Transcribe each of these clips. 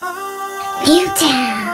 Niutown.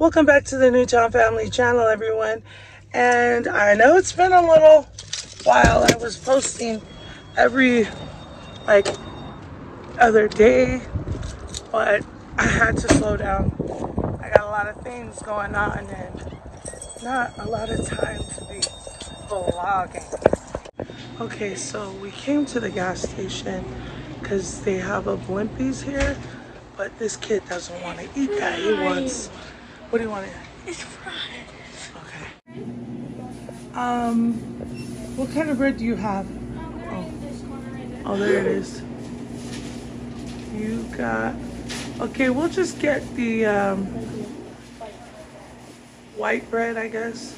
Welcome back to the Niutown Family channel, everyone. And I know it's been a little while. I was posting every like other day, but I had to slow down. I got a lot of things going on and not a lot of time to be vlogging. Okay, so we came to the gas station because they have a Blimpies here, but this kid doesn't want to eat that. He wants, what do you want? It's fries. Okay. Um, what kind of bread do you have? Oh, oh there it is. You got, okay, we'll just get the um, white bread, I guess.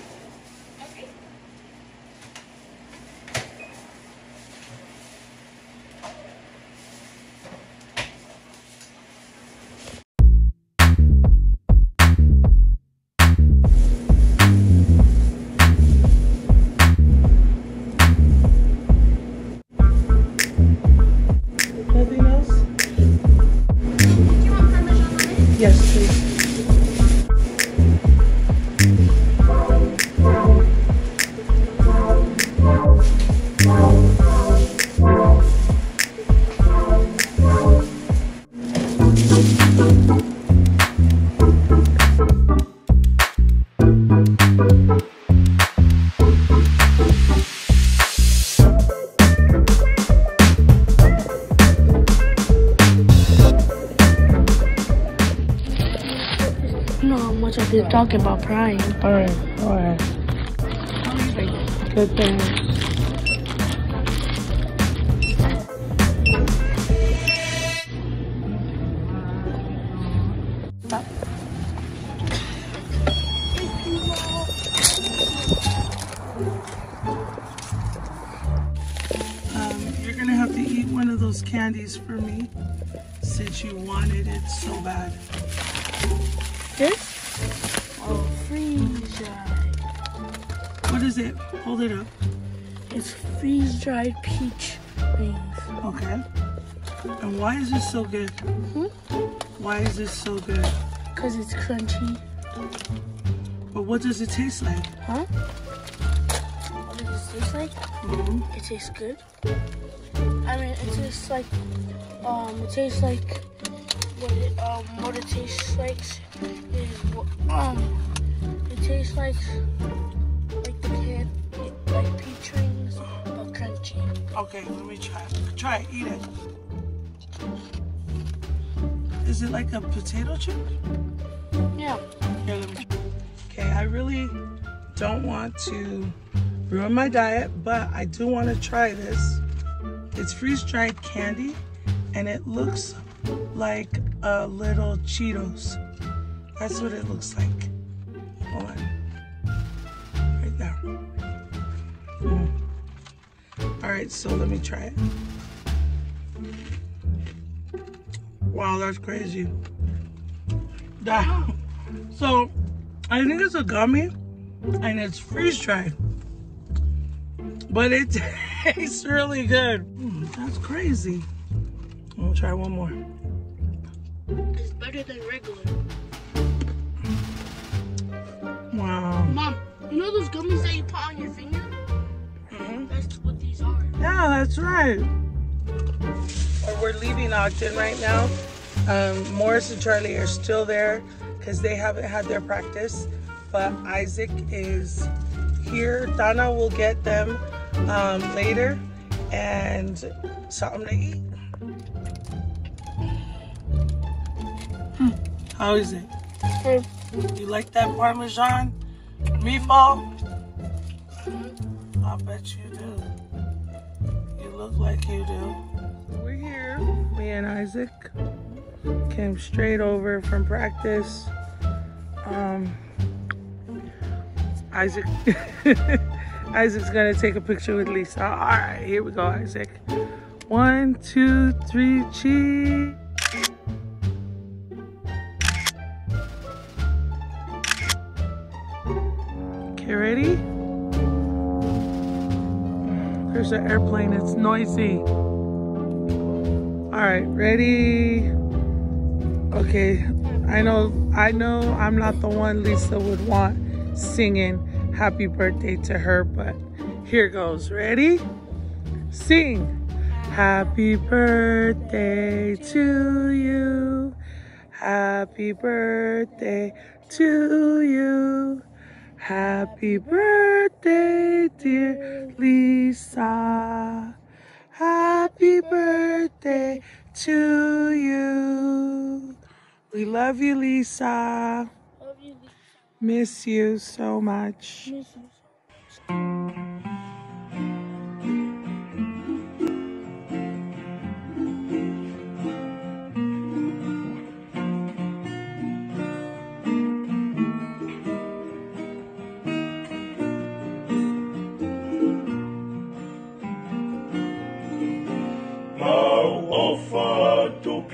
How much talking about crying. All right, all right. Good thing. Um, you're gonna have to eat one of those candies for me since you wanted it so bad. Freeze dried. What is it? Hold it up. It's freeze dried peach rings. Okay. And why is this so good? Why is this so good? Because it's crunchy. But what does it taste like? Huh? What does it taste like? Mhm. It tastes good. I mean, it tastes like, um, it tastes like, what it, um, what it tastes like is, um, it tastes like, like the can, like peach rings, but crunchy. Okay, let me try. Try it. Eat it. Is it like a potato chip? Yeah. Here. Okay, I really don't want to ruin my diet, but I do want to try this. It's freeze dried candy, and it looks like a little Cheetos. That's what it looks like on. Right now. Alright, mm. so let me try it. Wow, that's crazy. That, so, I think it's a gummy and it's freeze dried. But it tastes really good. Mm, that's crazy. I'm gonna try one more. It's better than regular. Wow. Mom, you know those gummies that you put on your finger? Mhm. That's what these are. Yeah, that's right. We're leaving Ogden right now. Um, Morris and Charlie are still there because they haven't had their practice. But Isaac is here. Donna will get them um, later and something to eat. How is it? Good. You like that Parmesan meatball? I bet you do. You look like you do. We're here. Me and Isaac came straight over from practice. Um, Isaac, Isaac's gonna take a picture with Lisa. All right, here we go, Isaac. One, two, three, cheese. Ready? There's an airplane, it's noisy. All right, ready? Okay, I know, I know I'm not the one Lisa would want singing happy birthday to her, but here goes. Ready? Sing. Happy birthday to you. Happy birthday to you. Happy birthday, dear Lisa. Happy birthday to you. We love you, Lisa. Love you, Lisa. Miss you so much.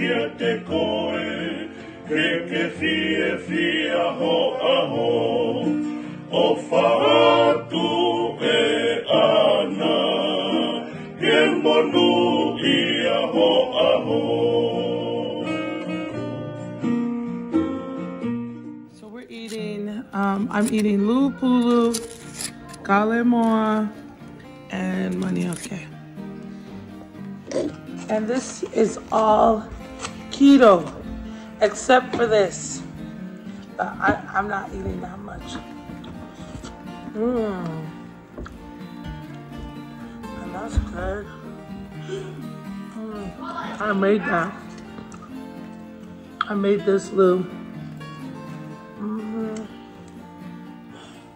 Whātu te koe, ke ke fie fia ho aho. O whātu e ana, ke monu i aho aho. So we're eating, um, I'm eating lupulu, kalemoa, and manioke. And this is all keto, except for this. I, I'm not eating that much. Mmm. And that's good. Mm. I made that. I made this, Lou. Mm.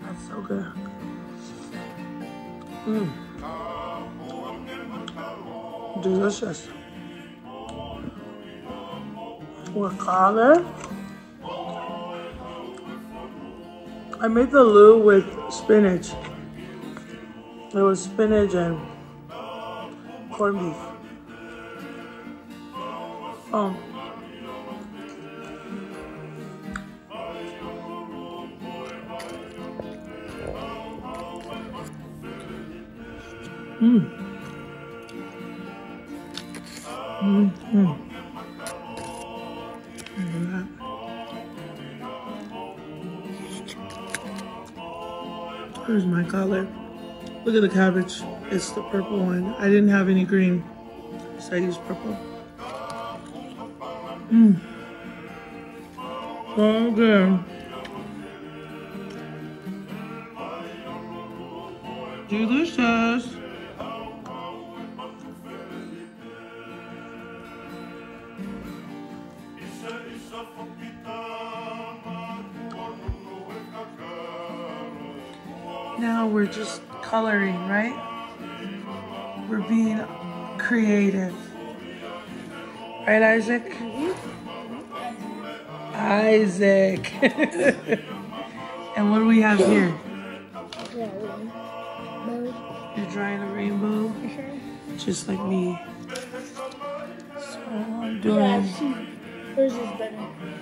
That's so good. Mm. Delicious. Wakala. I made the loo with spinach. It was spinach and corned beef. Oh. Mm. Mm-hmm. Here's my color. Look at the cabbage. It's the purple one. I didn't have any green, so I used purple. Mmm. So good. Delicious. Now we're just coloring, right? We're being creative. Right, Isaac? Isaac. and what do we have here? Yeah, You're drawing a rainbow, just like me. So I'm doing. Is better.